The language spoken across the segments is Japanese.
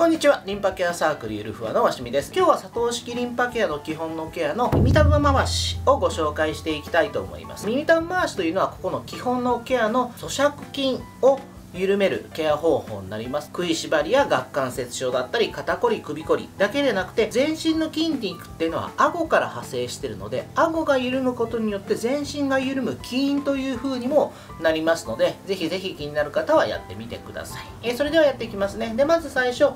こんにちは。リンパケアサークルゆるふわのわしみです。今日は佐藤式リンパケアの基本のケアの耳たぶ回しをご紹介していきたいと思います。耳たぶ回しというのはここの基本のケアの咀嚼筋を緩めるケア方法になります。食いしばりや顎関節症だったり肩こり首こりだけでなくて全身の筋肉っていうのは顎から派生してるので顎が緩むことによって全身が緩む起因という風にもなりますのでぜひぜひ気になる方はやってみてください。えそれではやっていきますね。でまず最初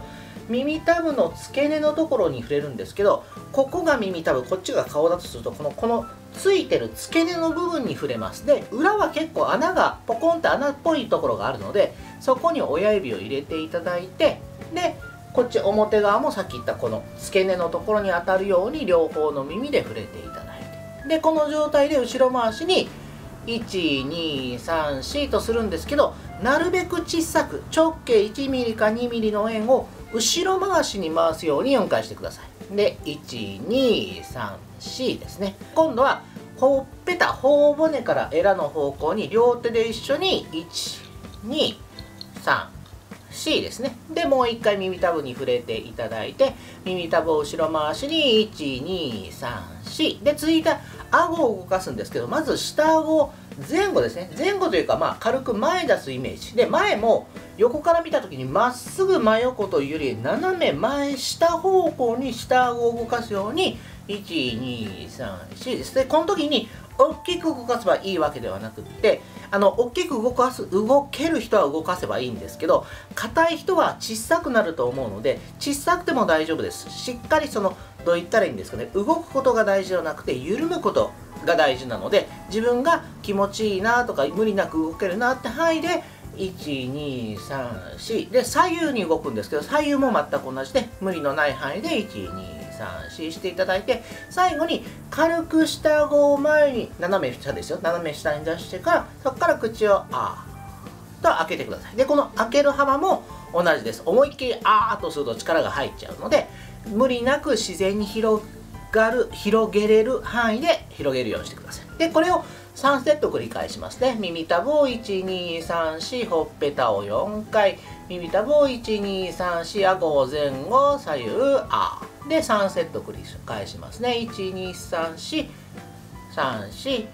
耳たぶの付け根のところに触れるんですけどここが耳たぶこっちが顔だとするとこのこのついてる付け根の部分に触れます。で裏は結構穴がポコンって穴っぽいところがあるのでそこに親指を入れていただいてでこっち表側もさっき言ったこの付け根のところに当たるように両方の耳で触れていただいて。でこの状態で後ろ回しに1234とするんですけどなるべく小さく直径 1mm か 2mm の円を後ろ回しに回すように4回してください。で1234ですね。今度はほっぺた頬骨からエラの方向に両手で一緒に1234ですね。でもう一回耳たぶに触れていただいて耳たぶを後ろ回しに1234で続いて顎を動かすんですけどまず下顎前後ですね。前後というかまあ軽く前出すイメージ。で前も横から見た時にまっすぐ真横というより斜め前下方向に下顎を動かすように1234ですでこの時に大きく動かせばいいわけではなくってあの大きく動かす動ける人は動かせばいいんですけど硬い人は小さくなると思うので小さくても大丈夫ですしっかりそのどう言ったらいいんですかね動くことが大事ではなくて緩むことが大事なので自分が気持ちいいなとか無理なく動けるなって範囲で1234で左右に動くんですけど左右も全く同じで無理のない範囲で1234していただいて最後に軽く下顎を前に斜め下ですよ。斜め下に出してからそこから口をあーと開けてください。でこの開ける幅も同じです。思いっきりあーとすると力が入っちゃうので無理なく自然に広がる広げれる範囲で広げるようにしてください。でこれを3セット繰り返しますね。耳たぶを1234ほっぺたを4回。耳たぶを1234顎を前後左右あ。で3セット繰り返しますね。123434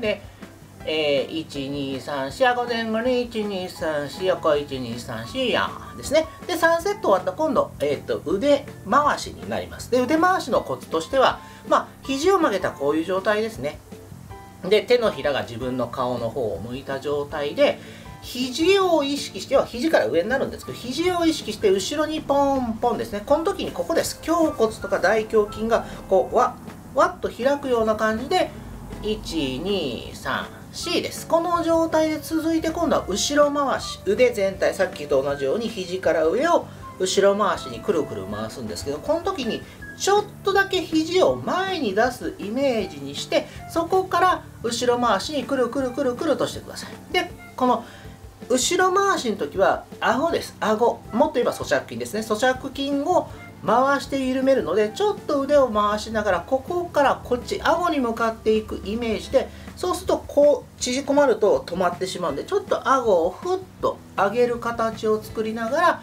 でえー、1234顎前後に1234横1234やですね。で3セット終わった今度、えーと、腕回しになります。で腕回しのコツとしてはまあ肘を曲げたこういう状態ですね。で手のひらが自分の顔の方を向いた状態で肘を意識しては肘から上になるんですけど肘を意識して後ろにポンポンですね。この時にここです。胸骨とか大胸筋がこうわわっと開くような感じで1234です。この状態で続いて今度は後ろ回し腕全体。さっきと同じように肘から上を後ろ回しにくるくる回すんですけどこの時にちょっとだけ肘を前に出すイメージにしてそこから後ろ回しにくるくるくるくるとしてください。でこの後ろ回しの時は顎です顎もっと言えば咀嚼筋ですね。咀嚼筋を回して緩めるのでちょっと腕を回しながらここからこっち顎に向かっていくイメージでそうするとこう縮こまると止まってしまうんでちょっと顎をふっと上げる形を作りながら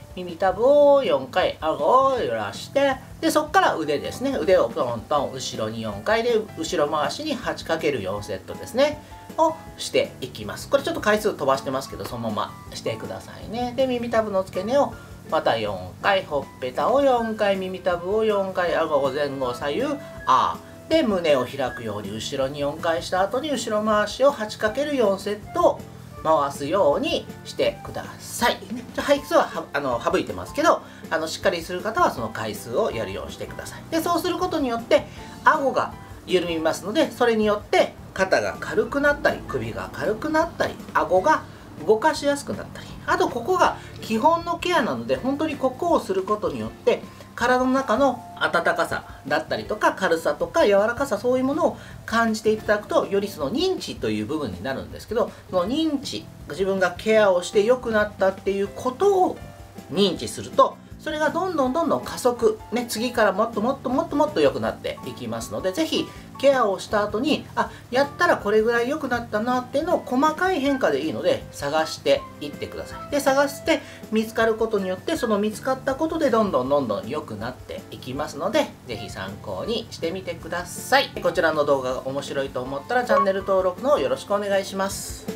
耳たぶを4回顎を揺らしてでそこから腕ですね。腕をトントン後ろに4回で後ろ回しに 8×4 セットですね。をしていきます。これちょっと回数飛ばしてますけどそのまましてくださいね。で耳たぶの付け根をまた4回ほっぺたを4回耳たぶを4回顎を前後左右あで胸を開くように後ろに4回した後に後ろ回しを 8×4 セット回すようにしてください。回数はあの省いてますけどあのしっかりする方はその回数をやるようにしてください。でそうすることによって顎が緩みますのでそれによって肩が軽くなったり首が軽くなったり顎が動かしやすくなったりあとここが基本のケアなので本当にここをすることによって体の中の温かさだったりとか軽さとか柔らかさそういうものを感じていただくとよりその認知という部分になるんですけどその認知自分がケアをして良くなったっていうことを認知するとそれがどんどんどんどん加速、ね、次からもっともっともっともっと良くなっていきますので是非ケアをした後にあやったらこれぐらい良くなったなっていうのを細かい変化でいいので探していってください。で探して見つかることによってその見つかったことでどんどんどんどん良くなっていきますので是非参考にしてみてください。こちらの動画が面白いと思ったらチャンネル登録のよろしくお願いします。